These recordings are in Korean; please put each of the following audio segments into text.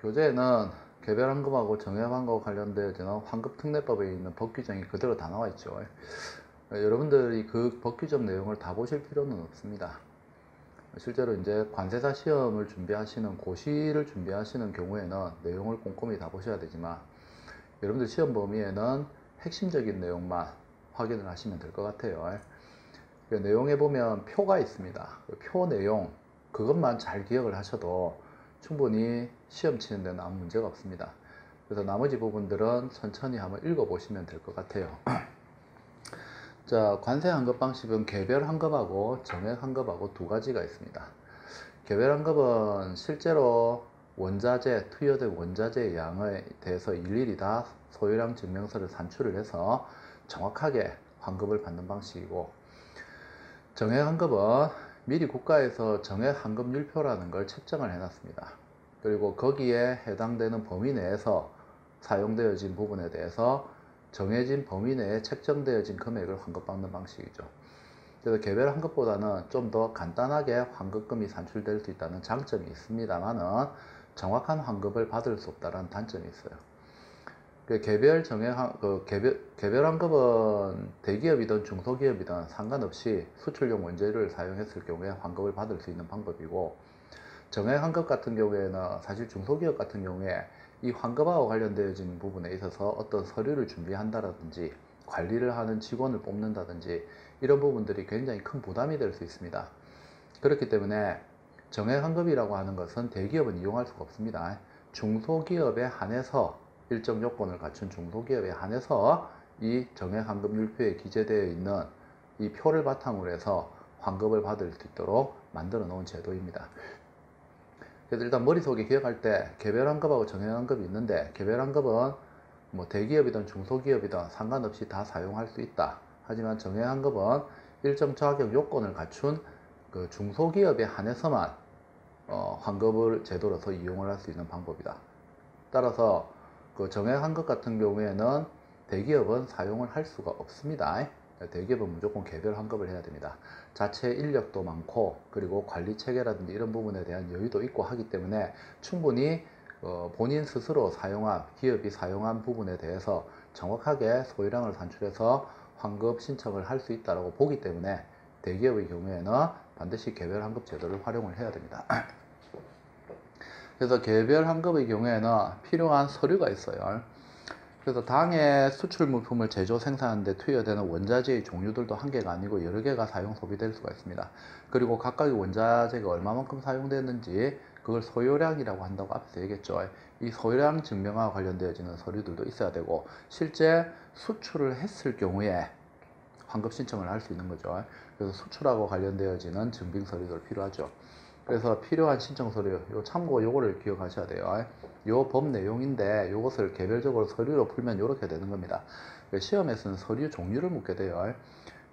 교재에는 개별 환급하고 정액 환급과 관련되어지는 환급 특례법에 있는 법 규정이 그대로 다 나와 있죠. 어, 여러분들이 그 법 규정 내용을 다 보실 필요는 없습니다. 실제로 이제 관세사 시험을 준비하시는 고시를 준비하시는 경우에는 내용을 꼼꼼히 다 보셔야 되지만 여러분들 시험 범위에는 핵심적인 내용만 확인을 하시면 될 것 같아요. 그 내용에 보면 표가 있습니다. 그표 내용 그것만 잘 기억을 하셔도 충분히 시험 치는 데는 아무 문제가 없습니다. 그래서 나머지 부분들은 천천히 한번 읽어보시면 될 것 같아요. 자, 관세 환급 방식은 개별 환급하고 정액 환급하고 두 가지가 있습니다. 개별 환급은 실제로 원자재, 투여된 원자재의 양에 대해서 일일이 다 소유량 증명서를 산출을 해서 정확하게 환급을 받는 방식이고 정액 환급은 미리 국가에서 정액 환급률표라는 걸 책정을 해놨습니다. 그리고 거기에 해당되는 범위 내에서 사용되어진 부분에 대해서 정해진 범위 내에 책정되어진 금액을 환급받는 방식이죠. 그래서 개별 환급보다는 좀 더 간단하게 환급금이 산출될 수 있다는 장점이 있습니다만은 정확한 환급을 받을 수 없다는 단점이 있어요. 그 개별 정액 환- 그 개별 개별 환급은 대기업이든 중소기업이든 상관없이 수출용 원재료를 사용했을 경우에 환급을 받을 수 있는 방법이고 정액 환급 같은 경우에는 사실 중소기업 같은 경우에 이 환급하고 관련되어진 부분에 있어서 어떤 서류를 준비한다라든지 관리를 하는 직원을 뽑는다든지 이런 부분들이 굉장히 큰 부담이 될 수 있습니다. 그렇기 때문에 정액 환급이라고 하는 것은 대기업은 이용할 수가 없습니다. 중소기업에 한해서 일정 요건을 갖춘 중소기업에 한해서 이 정액 환급 율표에 기재되어 있는 이 표를 바탕으로 해서 환급을 받을 수 있도록 만들어 놓은 제도입니다. 그래서 일단 머릿속에 기억할 때 개별 환급하고 정액 환급이 있는데 개별 환급은 뭐 대기업이든 중소기업이든 상관없이 다 사용할 수 있다. 하지만 정액 환급은 일정 자격 요건을 갖춘 그 중소기업에 한해서만 어, 환급을 제도로서 이용을 할 수 있는 방법이다. 따라서 그 정액 환급 같은 경우에는 대기업은 사용을 할 수가 없습니다. 대기업은 무조건 개별 환급을 해야 됩니다. 자체 인력도 많고 그리고 관리 체계라든지 이런 부분에 대한 여유도 있고 하기 때문에 충분히 어, 본인 스스로 사용한 기업이 사용한 부분에 대해서 정확하게 소유량을 산출해서 환급 신청을 할 수 있다고 보기 때문에 대기업의 경우에는 반드시 개별 환급 제도를 활용을 해야 됩니다. 그래서 개별 환급의 경우에는 필요한 서류가 있어요. 그래서 당해 수출 물품을 제조 생산하는 데 투여되는 원자재의 종류들도 한 개가 아니고 여러 개가 사용 소비될 수가 있습니다. 그리고 각각의 원자재가 얼마만큼 사용됐는지 그걸 소요량이라고 한다고 앞에서 얘기했죠. 이 소요량 증명과 관련되어지는 서류들도 있어야 되고 실제 수출을 했을 경우에 환급 신청을 할 수 있는 거죠. 그래서 수출하고 관련되어지는 증빙 서류들 필요하죠. 그래서 필요한 신청 서류, 요 참고 요거를 기억하셔야 돼요. 요 법 내용인데 요것을 개별적으로 서류로 풀면 이렇게 되는 겁니다. 시험에서는 서류 종류를 묻게 돼요.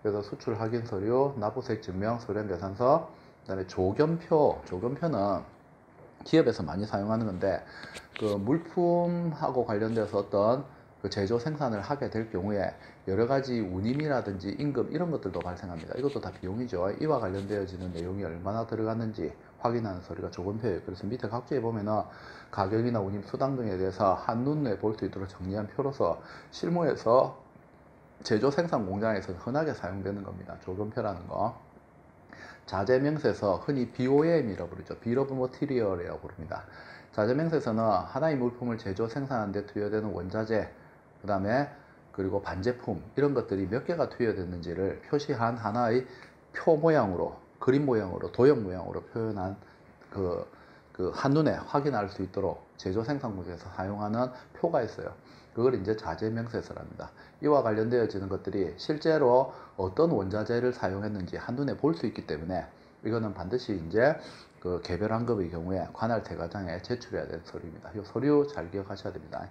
그래서 수출 확인 서류, 납부색 증명, 소량 계산서, 그다음에 조견표, 조견표는 기업에서 많이 사용하는 건데 그 물품하고 관련돼서 어떤 그 제조 생산을 하게 될 경우에 여러 가지 운임이라든지 임금 이런 것들도 발생합니다. 이것도 다 비용이죠. 이와 관련되어지는 내용이 얼마나 들어갔는지 확인하는 서류가 조건표예요. 그래서 밑에 각주에 보면은 가격이나 운임 수당 등에 대해서 한눈에 볼 수 있도록 정리한 표로서 실무에서 제조 생산 공장에서 흔하게 사용되는 겁니다. 조건표라는 거. 자재 명세서 흔히 BOM이라고 부르죠. Bill of Material이라고 부릅니다. 자재 명세서는 하나의 물품을 제조 생산하는 데 투여되는 원자재, 그 다음에 그리고 반제품 이런 것들이 몇 개가 투여됐는지를 표시한 하나의 표 모양으로 그림 모양으로 도형 모양으로 표현한 그, 그 한눈에 확인할 수 있도록 제조 생산국에서 사용하는 표가 있어요. 그걸 이제 자재 명세서랍니다. 이와 관련되어지는 것들이 실제로 어떤 원자재를 사용했는지 한눈에 볼 수 있기 때문에 이거는 반드시 이제 그 개별 환급의 경우에 관할 대가장에 제출해야 되는 서류입니다. 이 서류 잘 기억하셔야 됩니다.